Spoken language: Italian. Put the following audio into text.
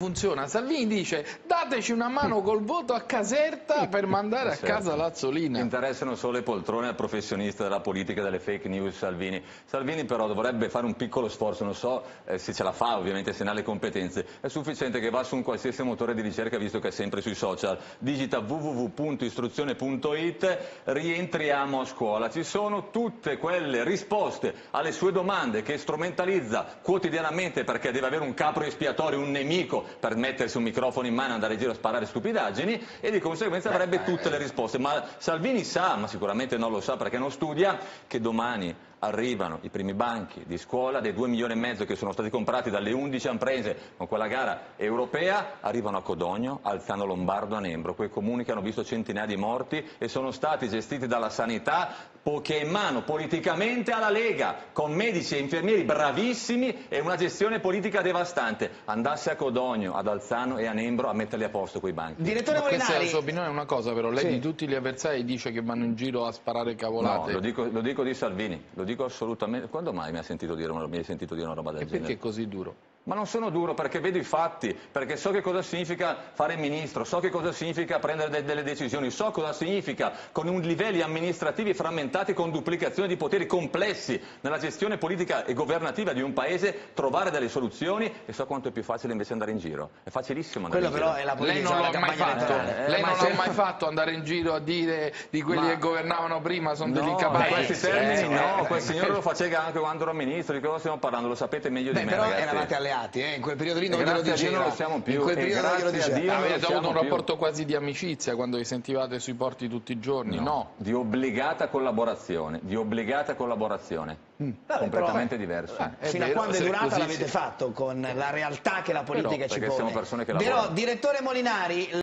funziona. Salvini dice dateci una mano col voto a Caserta per mandare a Certo. casa l'Azzolina. Interessano solo le poltrone al professionista della politica, delle fake news Salvini. Salvini però dovrebbe fare un piccolo sforzo, non so eh, se ce la fa ovviamente, se ne ha le competenze. È sufficiente che va su un qualsiasi motore di ricerca, visto che è sempre sui social, digita www.istruzione.it, rientriamo a scuola. Ci sono tutte quelle risposte alle sue domande che strumentalizza quotidianamente perché deve avere un capro espiatorio, un nemico per mettersi un microfono in mano e andare in giro a sparare stupidaggini e di conseguenza avrebbe tutte le risposte. Ma Salvini sa, ma sicuramente non lo sa perché non studia, che domani arrivano i primi banchi di scuola dei 2 milioni e mezzo che sono stati comprati dalle 11 imprese con quella gara europea, arrivano a Codogno, Alzano Lombardo, a Nembro, quei comuni che hanno visto centinaia di morti e sono stati gestiti dalla sanità che è in mano politicamente alla Lega, con medici e infermieri bravissimi e una gestione politica devastante. Andasse a Codogno, ad Alzano e a Nembro a metterli a posto quei banchi. Direttore Ma questa è la Molinari, sua opinione, è una cosa però, lei Sì. di tutti gli avversari dice che vanno in giro a sparare No, cavolate. lo dico, lo dico di Salvini, lo dico assolutamente. Quando mai mi sentito dire una, mi hai sentito dire una roba del e genere? perché è così duro? Ma non sono duro perché vedo i fatti, perché so che cosa significa fare il ministro, so che cosa significa prendere de- delle decisioni, so cosa significa con un livelli amministrativi frammentati, con duplicazione di poteri complessi nella gestione politica e governativa di un paese, trovare delle soluzioni e so quanto è più facile invece andare in giro. È facilissimo andare quello in però giro. è la Lei politica non della l'ha mai campagna fatto, elettorale. Eh, lei ma non l'ha mai fatto andare in giro a dire di quelli Ma- che governavano prima sono degli No, in incapaci. questi termini Eh, no, eh, quel eh, signore lo faceva anche quando ero ministro, di cosa stiamo parlando, lo sapete meglio Beh, di me però ragazzi. Alleati, eh? in quel periodo lì non glielo a Dio diceva. lo siamo più, In quel periodo non glielo a diceva. Dio Avete avuto un più. rapporto quasi di amicizia quando vi sentivate sui porti tutti i giorni? No. Di obbligata collaborazione, di obbligata collaborazione. Vabbè, completamente però- diverso. Eh, Fino a vero, quando è durata l'avete si- fatto con la realtà che la politica ci perché pone. siamo persone che Però, lavorano. direttore Molinari,